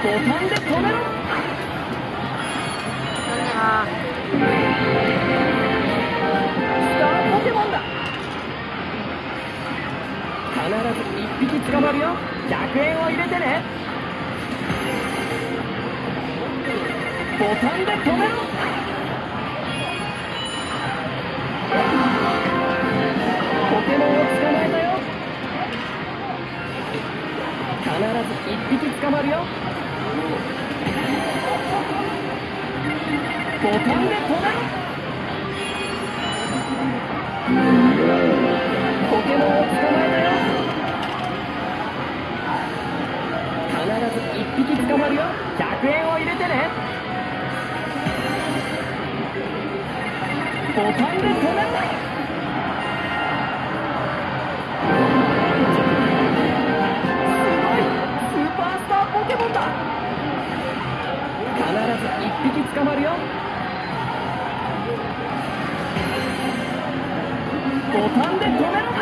ボタンで止めろ。スターポケモンだ。必ず1匹捕まるよ。100円を入れてね。ボタンで止めろ。ポケモンを捕まえたよ。必ず1匹捕まるよ。ボタンで止めろポケモンを捕まえたよ。必ず1匹捕まるよ。100円を入れてね。ボタンで止めず1匹捕まるよ。ボタンで止めろ。